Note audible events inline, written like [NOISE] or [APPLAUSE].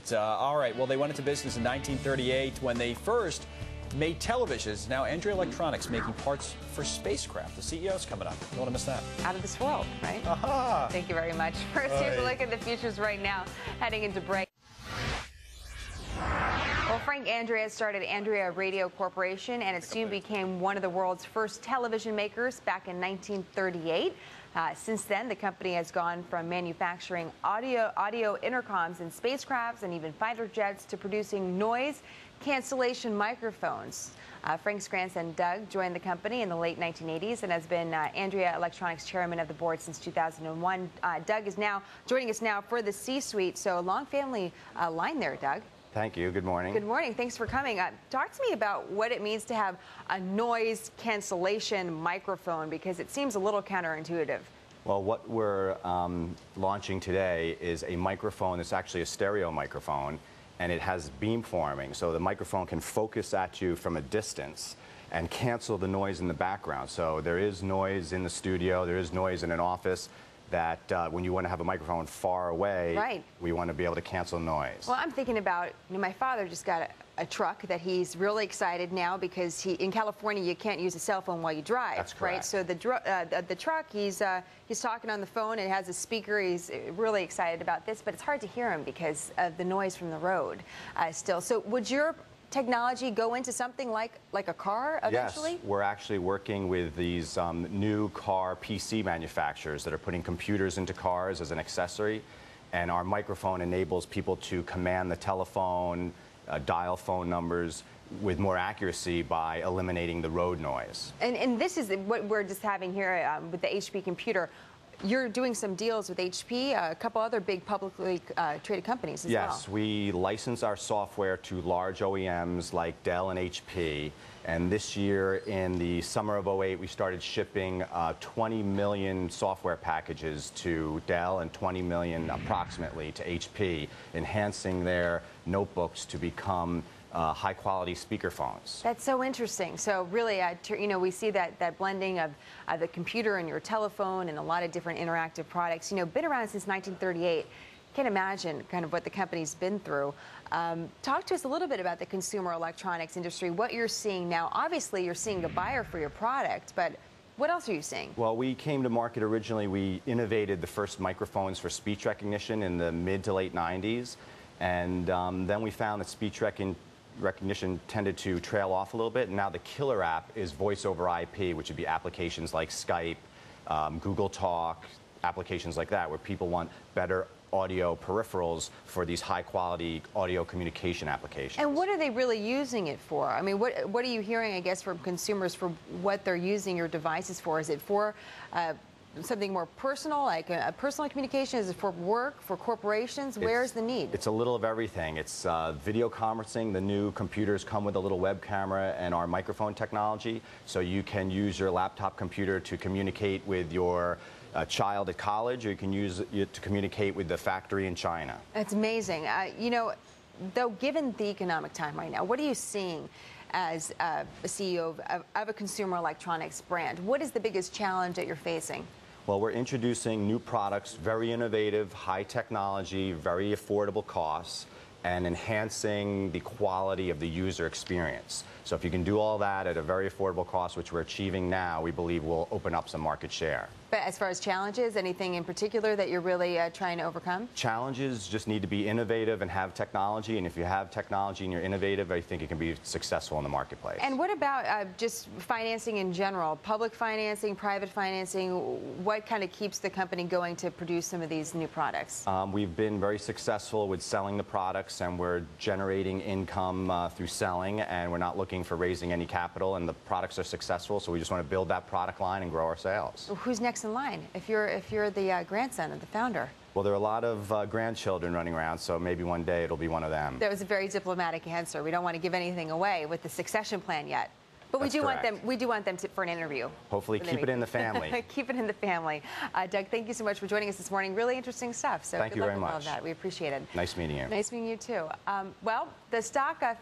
it. Uh, all right, well, they went into business in 1938 when they first made televisions. Now, Andrea Electronics making parts for spacecraft. The CEO's coming up. Don't want to miss that. Out of this world, right? Aha! Thank you very much. [LAUGHS] First, here's a look at the futures right now, heading into break. Well, Frank Andrea started Andrea Radio Corporation, and it soon became one of the world's first television makers back in 1938. Uh, since then, the company has gone from manufacturing audio, audio intercoms in spacecrafts and even fighter jets to producing noise cancellation microphones. Uh, Frank's grandson Doug joined the company in the late 1980s and has been uh, Andrea Electronics chairman of the board since 2001. Uh, Doug is now joining us now for the C-suite, so a long family uh, line there, Doug. Thank you. Good morning. Good morning. Thanks for coming. Uh, talk to me about what it means to have a noise cancellation microphone because it seems a little counterintuitive. Well, what we're um, launching today is a microphone that's actually a stereo microphone and it has beamforming. So the microphone can focus at you from a distance and cancel the noise in the background. So there is noise in the studio, there is noise in an office that uh, when you want to have a microphone far away, right. we want to be able to cancel noise. Well, I'm thinking about, you know, my father just got a, a, truck that he's really excited now because he in California you can't use a cell phone while you drive, That's correct. right? So the, uh, the, the truck, he's uh, he's talking on the phone. It has a speaker. He's really excited about this, but it's hard to hear him because of the noise from the road uh, still. So would your technology go into something like like a car eventually? Yes, we're actually working with these um, new car PC manufacturers that are putting computers into cars as an accessory, and our microphone enables people to command the telephone, uh, dial phone numbers with more accuracy by eliminating the road noise. And, and this is what we're just having here um, with the HP computer you're doing some deals with HP, a couple other big publicly uh, traded companies as yes, well. Yes, we license our software to large OEMs like Dell and HP. And this year, in the summer of 08, we started shipping uh, 20 million software packages to Dell and 20 million approximately to HP, enhancing their notebooks to become uh, high quality speakerphones. That's so interesting. So really, uh, you know, we see that, that blending of uh, the computer and your telephone and a lot of different interactive products, you know, been around since 1938. Can't imagine kind of what the company's been through. Um, talk to us a little bit about the consumer electronics industry, what you're seeing now. Obviously, you're seeing the buyer for your product, but what else are you seeing? Well, we came to market originally, we innovated the first microphones for speech recognition in the mid to late 90s. And um, then we found that speech recognition recognition tended to trail off a little bit. And now the killer app is voice over IP, which would be applications like Skype, um, Google Talk, applications like that, where people want better audio peripherals for these high quality audio communication applications. And what are they really using it for? I mean, what, what are you hearing, I guess, from consumers for what they're using your devices for? Is it for uh, something more personal, like a, a, personal communication? Is it for work, for corporations? Where's the need? It's a little of everything. It's uh, video conferencing. The new computers come with a little web camera and our microphone technology, so you can use your laptop computer to communicate with your uh, child at college, or you can use it to communicate with the factory in China. That's amazing. Uh, you know, though, given the economic time right now, what are you seeing? as uh, a CEO of, of, of, a consumer electronics brand. What is the biggest challenge that you're facing? Well, we're introducing new products, very innovative, high technology, very affordable costs, and enhancing the quality of the user experience. So if you can do all that at a very affordable cost, which we're achieving now, we believe will open up some market share. But as far as challenges, anything in particular that you're really uh, trying to overcome? Challenges just need to be innovative and have technology. And if you have technology and you're innovative, I think it can be successful in the marketplace. And what about uh, just financing in general? Public financing, private financing? What kind of keeps the company going to produce some of these new products? Um, we've been very successful with selling the products, and we're generating income uh, through selling, and we're not looking for raising any capital. And the products are successful, so we just want to build that product line and grow our sales. Who's next? next in line if you're if you're the uh, grandson of the founder? Well, there are a lot of uh, grandchildren running around, so maybe one day it'll be one of them. That was a very diplomatic answer. We don't want to give anything away with the succession plan yet. But That's we do correct. want them. We do want them to, for an interview. Hopefully, keep it in the family. [LAUGHS] keep it in the family. Uh, Doug, thank you so much for joining us this morning. Really interesting stuff. So thank good you luck very with much. all of that. We appreciate it. Nice meeting you. Nice meeting you too. Um, well, the stock. Uh,